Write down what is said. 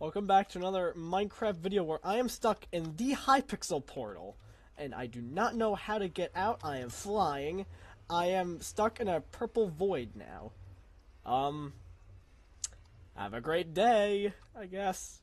Welcome back to another Minecraft video where I am stuck in the Hypixel portal. And I do not know how to get out. I am flying. I am stuck in a purple void now. Um, have a great day, I guess.